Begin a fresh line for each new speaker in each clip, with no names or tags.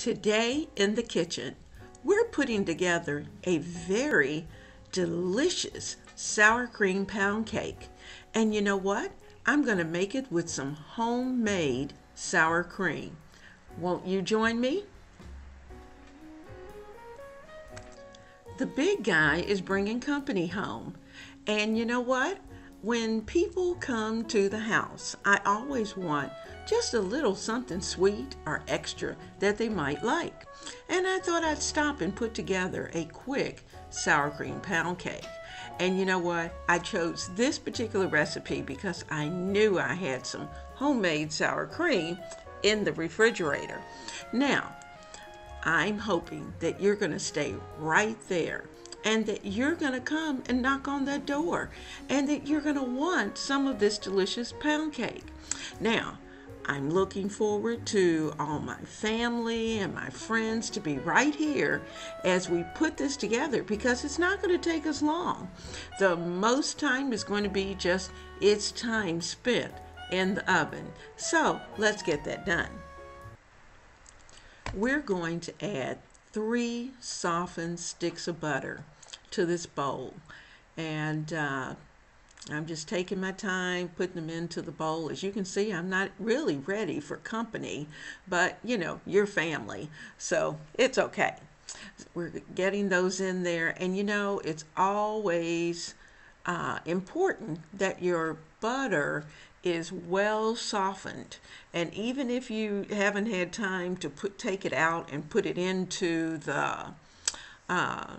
Today in the kitchen, we're putting together a very delicious sour cream pound cake. And you know what? I'm going to make it with some homemade sour cream. Won't you join me? The big guy is bringing company home. And you know what? When people come to the house, I always want just a little something sweet or extra that they might like. And I thought I'd stop and put together a quick sour cream pound cake. And you know what? I chose this particular recipe because I knew I had some homemade sour cream in the refrigerator. Now, I'm hoping that you're going to stay right there and that you're going to come and knock on that door and that you're going to want some of this delicious pound cake. Now, I'm looking forward to all my family and my friends to be right here as we put this together because it's not going to take us long. The most time is going to be just its time spent in the oven. So let's get that done. We're going to add three softened sticks of butter to this bowl. And uh, I'm just taking my time, putting them into the bowl. As you can see, I'm not really ready for company, but you know, your family, so it's okay. We're getting those in there, and you know, it's always uh, important that your butter is well softened and even if you haven't had time to put take it out and put it into the uh,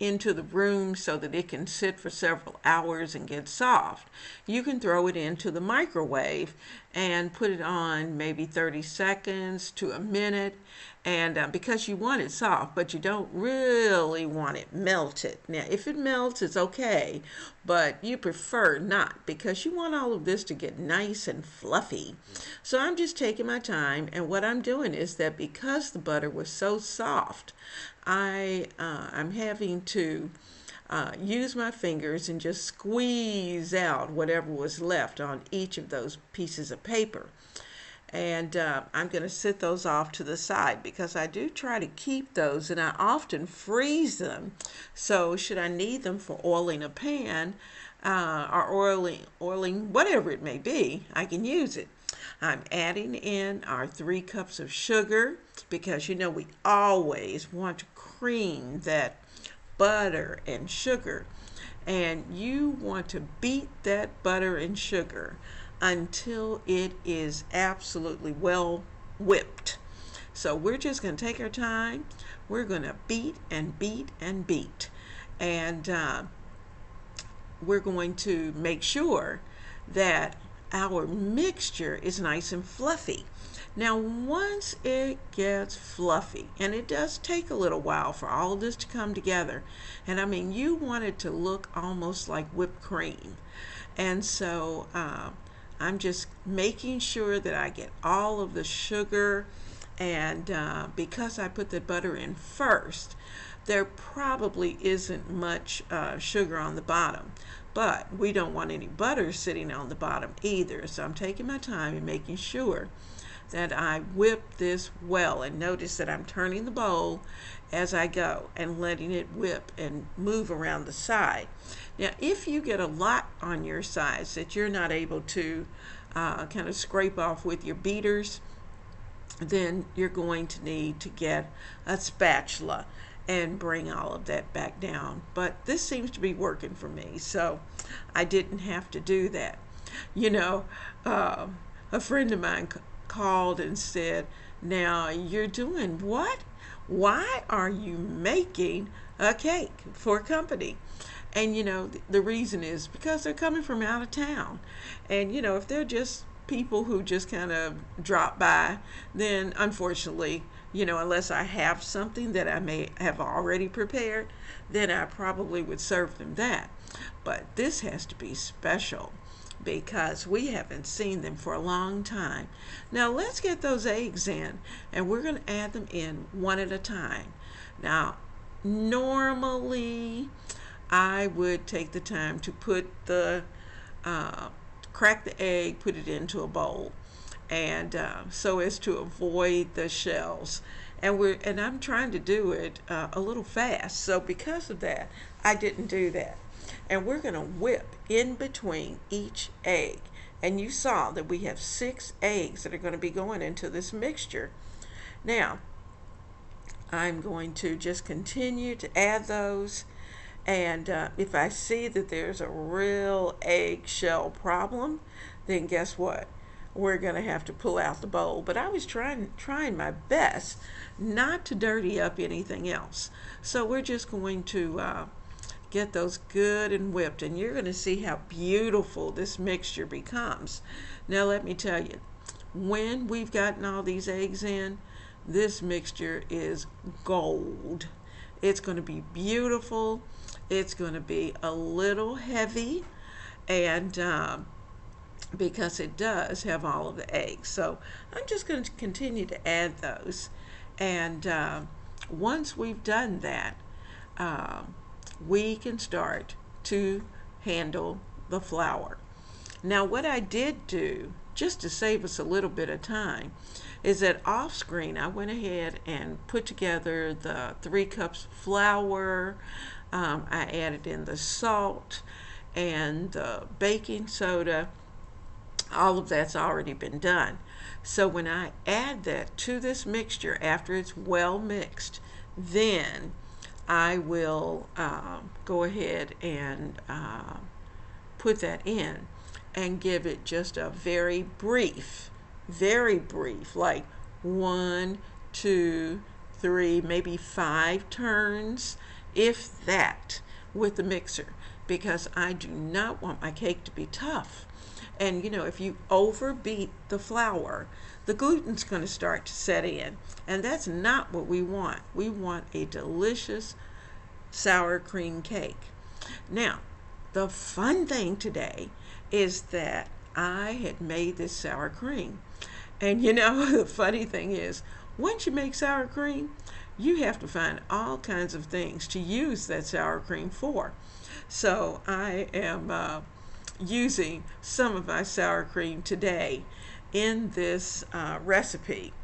into the room so that it can sit for several hours and get soft. You can throw it into the microwave and put it on maybe 30 seconds to a minute. And uh, because you want it soft but you don't really want it melted. Now if it melts it's okay but you prefer not because you want all of this to get nice and fluffy. So I'm just taking my time and what I'm doing is that because the butter was so soft I uh, I'm having to uh, use my fingers and just squeeze out whatever was left on each of those pieces of paper. And uh, I'm going to sit those off to the side because I do try to keep those and I often freeze them. So should I need them for oiling a pan uh, or oiling, oiling whatever it may be, I can use it. I'm adding in our three cups of sugar because you know we always want to cream that butter and sugar and you want to beat that butter and sugar until it is absolutely well whipped. So we're just going to take our time. We're going to beat and beat and beat. And uh, we're going to make sure that our mixture is nice and fluffy. Now, once it gets fluffy, and it does take a little while for all this to come together, and I mean, you want it to look almost like whipped cream. And so uh, I'm just making sure that I get all of the sugar, and uh, because I put the butter in first, there probably isn't much uh, sugar on the bottom but we don't want any butter sitting on the bottom either. So I'm taking my time and making sure that I whip this well. And notice that I'm turning the bowl as I go and letting it whip and move around the side. Now, if you get a lot on your sides that you're not able to uh, kind of scrape off with your beaters, then you're going to need to get a spatula and bring all of that back down. But this seems to be working for me, so I didn't have to do that. You know, uh, a friend of mine called and said, Now you're doing what? Why are you making a cake for company? And you know, the reason is because they're coming from out of town. And you know, if they're just people who just kind of drop by, then unfortunately, you know, unless I have something that I may have already prepared, then I probably would serve them that. But this has to be special because we haven't seen them for a long time. Now let's get those eggs in and we're going to add them in one at a time. Now normally I would take the time to put the uh, crack the egg, put it into a bowl and uh, so as to avoid the shells. And we're and I'm trying to do it uh, a little fast, so because of that, I didn't do that. And we're going to whip in between each egg. And you saw that we have six eggs that are going to be going into this mixture. Now, I'm going to just continue to add those. And uh, if I see that there's a real eggshell problem, then guess what? We're going to have to pull out the bowl. But I was trying, trying my best not to dirty up anything else. So we're just going to uh, get those good and whipped. And you're going to see how beautiful this mixture becomes. Now let me tell you, when we've gotten all these eggs in, this mixture is gold. It's going to be beautiful. It's going to be a little heavy and um, because it does have all of the eggs. So I'm just going to continue to add those. And uh, once we've done that, uh, we can start to handle the flour. Now what I did do, just to save us a little bit of time, is that off screen I went ahead and put together the three cups flour. Um, I added in the salt and the baking soda. All of that's already been done. So when I add that to this mixture after it's well mixed, then I will um, go ahead and uh, put that in and give it just a very brief very brief, like one, two, three, maybe five turns, if that, with the mixer, because I do not want my cake to be tough. And you know, if you overbeat the flour, the gluten's going to start to set in. And that's not what we want. We want a delicious sour cream cake. Now, the fun thing today is that I had made this sour cream. And you know, the funny thing is, once you make sour cream, you have to find all kinds of things to use that sour cream for. So I am uh, using some of my sour cream today in this uh, recipe.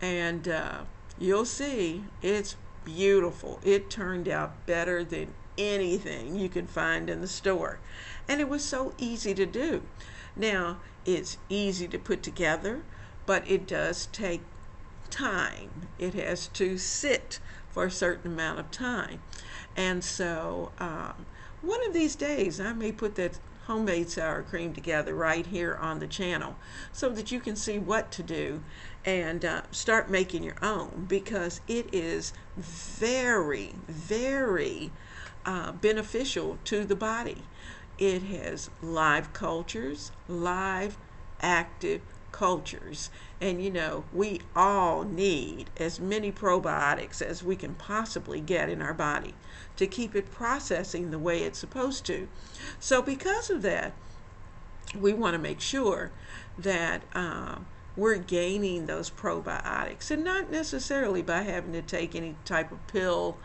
And uh, you'll see it's beautiful. It turned out better than anything you can find in the store. And it was so easy to do. Now, it's easy to put together but it does take time. It has to sit for a certain amount of time. And so um, one of these days I may put that homemade sour cream together right here on the channel so that you can see what to do and uh, start making your own because it is very, very uh, beneficial to the body. It has live cultures, live active cultures. And you know, we all need as many probiotics as we can possibly get in our body to keep it processing the way it's supposed to. So, because of that, we want to make sure that um, we're gaining those probiotics and not necessarily by having to take any type of pill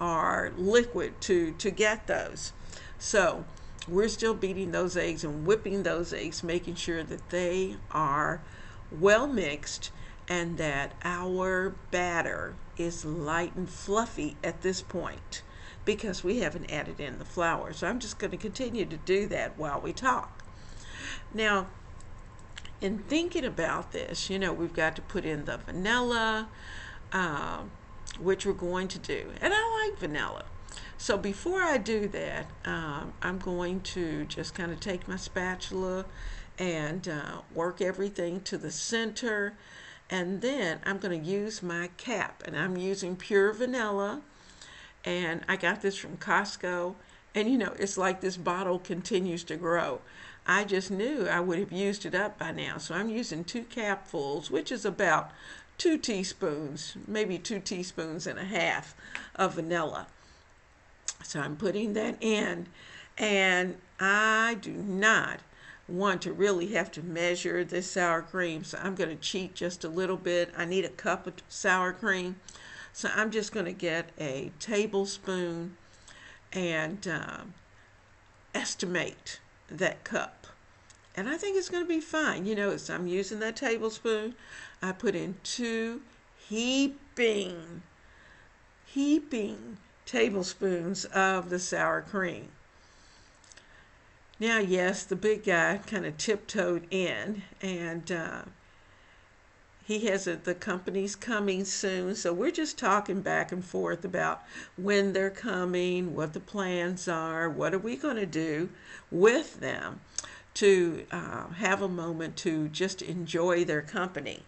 or liquid to, to get those. So, we're still beating those eggs and whipping those eggs, making sure that they are well mixed and that our batter is light and fluffy at this point because we haven't added in the flour. So I'm just going to continue to do that while we talk. Now, in thinking about this, you know, we've got to put in the vanilla, uh, which we're going to do. And I like vanilla. So before I do that, um, I'm going to just kind of take my spatula and uh, work everything to the center. And then I'm going to use my cap, and I'm using pure vanilla. And I got this from Costco. And you know, it's like this bottle continues to grow. I just knew I would have used it up by now. So I'm using two capfuls, which is about two teaspoons, maybe two teaspoons and a half of vanilla. So I'm putting that in, and I do not want to really have to measure this sour cream, so I'm going to cheat just a little bit. I need a cup of sour cream, so I'm just going to get a tablespoon and um, estimate that cup. and I think it's going to be fine. You know, as I'm using that tablespoon. I put in two heaping, heaping tablespoons of the sour cream. Now, yes, the big guy kind of tiptoed in, and uh, he has a, the company's coming soon. So we're just talking back and forth about when they're coming, what the plans are, what are we going to do with them to uh, have a moment to just enjoy their company.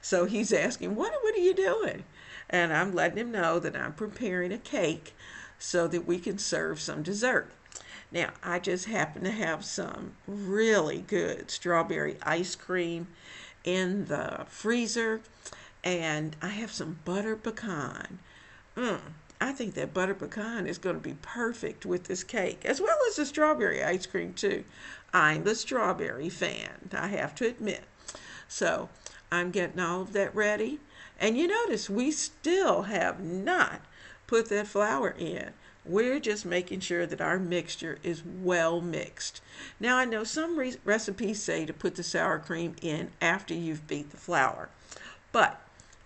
So he's asking, what, what are you doing? And I'm letting him know that I'm preparing a cake so that we can serve some dessert. Now, I just happen to have some really good strawberry ice cream in the freezer, and I have some butter pecan. Mm, I think that butter pecan is going to be perfect with this cake, as well as the strawberry ice cream, too. I'm the strawberry fan, I have to admit. So I'm getting all of that ready. And you notice we still have not put that flour in. We're just making sure that our mixture is well mixed. Now, I know some re- recipes say to put the sour cream in after you've beat the flour, but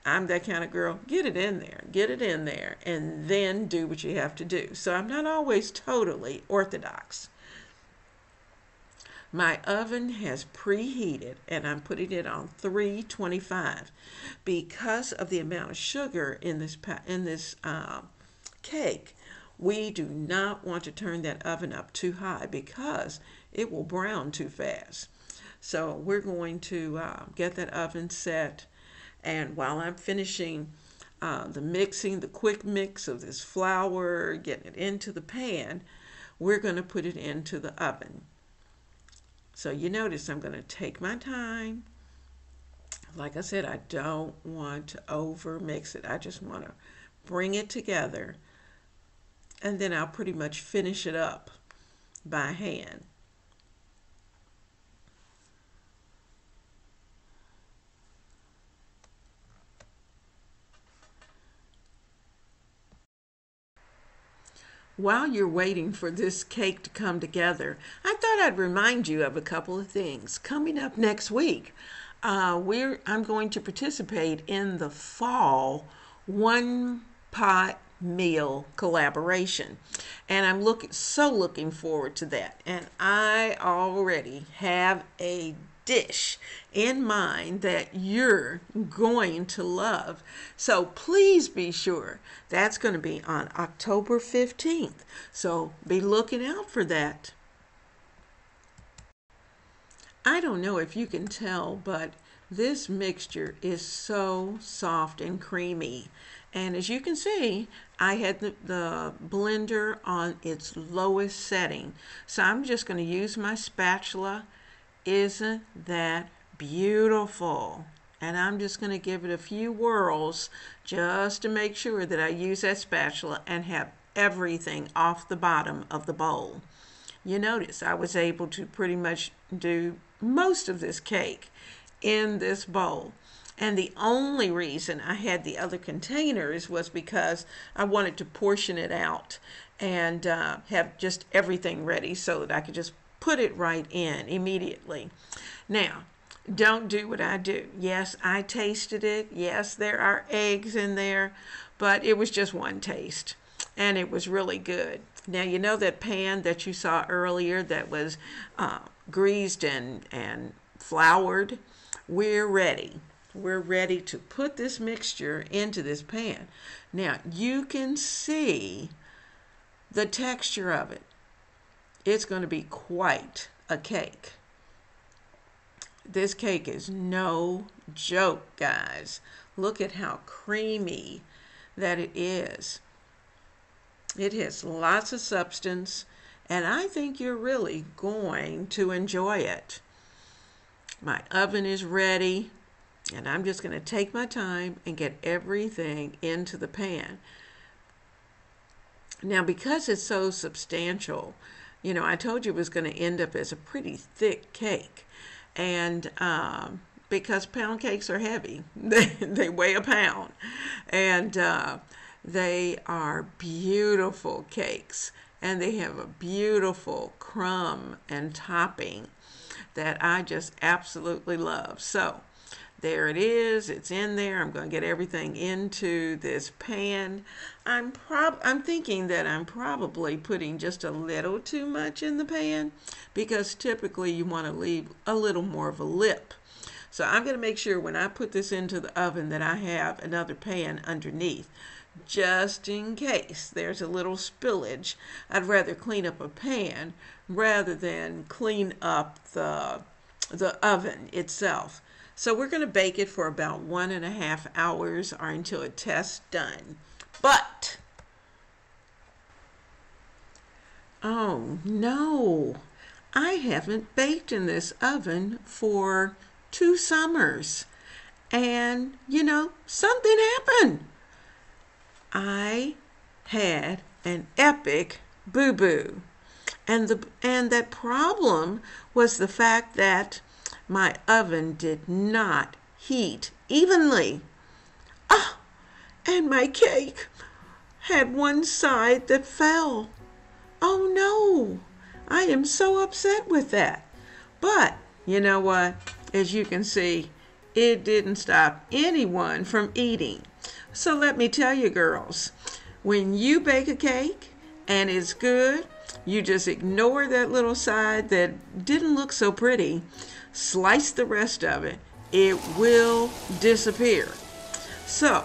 I'm that kind of girl. Get it in there, get it in there, and then do what you have to do. So I'm not always totally orthodox. My oven has preheated and I'm putting it on 325 because of the amount of sugar in this in this uh, cake. We do not want to turn that oven up too high because it will brown too fast. So we're going to uh, get that oven set and while I'm finishing uh, the mixing, the quick mix of this flour, getting it into the pan, we're going to put it into the oven. So you notice I'm going to take my time. Like I said, I don't want to over mix it. I just want to bring it together and then I'll pretty much finish it up by hand. While you're waiting for this cake to come together, I thought I'd remind you of a couple of things. Coming up next week, uh, we're I'm going to participate in the fall one pot meal collaboration. And I'm looking so looking forward to that. And I already have a dish in mind that you're going to love. So please be sure that's going to be on October 15th. So be looking out for that. I don't know if you can tell, but this mixture is so soft and creamy. And as you can see, I had the, the blender on its lowest setting. So I'm just going to use my spatula. Isn't that beautiful? And I'm just going to give it a few whirls just to make sure that I use that spatula and have everything off the bottom of the bowl. You notice I was able to pretty much do most of this cake in this bowl. And the only reason I had the other containers was because I wanted to portion it out and uh, have just everything ready so that I could just put it right in immediately. Now, don't do what I do. Yes, I tasted it. Yes, there are eggs in there, but it was just one taste and it was really good. Now, you know that pan that you saw earlier that was uh, greased and, and floured? We're ready we're ready to put this mixture into this pan. Now you can see the texture of it. It's going to be quite a cake. This cake is no joke, guys. Look at how creamy that it is. It has lots of substance, and I think you're really going to enjoy it. My oven is ready. And I'm just going to take my time and get everything into the pan. Now, because it's so substantial, you know, I told you it was going to end up as a pretty thick cake. And um, because pound cakes are heavy, they, they weigh a pound. And uh, they are beautiful cakes. And they have a beautiful crumb and topping. that I just absolutely love. So there it is. It's in there. I'm going to get everything into this pan. I'm prob I'm thinking that I'm probably putting just a little too much in the pan because typically you want to leave a little more of a lip. So I'm going to make sure when I put this into the oven that I have another pan underneath just in case there's a little spillage. I'd rather clean up a pan rather than clean up the the oven itself. So we're going to bake it for about one and a half hours or until it tests done. But, oh no, I haven't baked in this oven for two summers. And, you know, something happened. I had an epic boo-boo. And the and that problem was the fact that my oven did not heat evenly. Ah, and my cake had one side that fell. Oh no, I am so upset with that. But you know what? As you can see, it didn't stop anyone from eating. So let me tell you, girls, when you bake a cake and it's good, you just ignore that little side that didn't look so pretty slice the rest of it, it will disappear. So,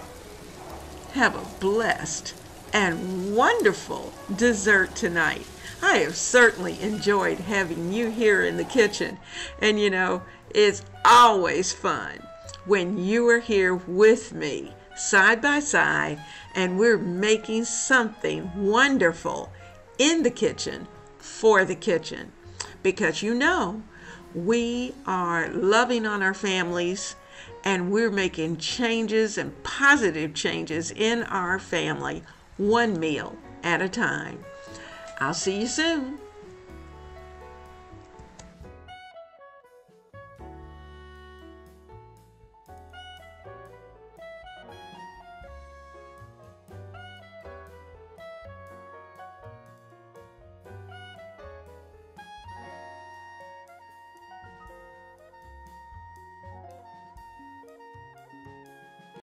have a blessed and wonderful dessert tonight. I have certainly enjoyed having you here in the kitchen. And you know, it's always fun when you are here with me, side by side, and we're making something wonderful in the kitchen for the kitchen. Because you know, we are loving on our families and we're making changes and positive changes in our family, one meal at a time. I'll see you soon.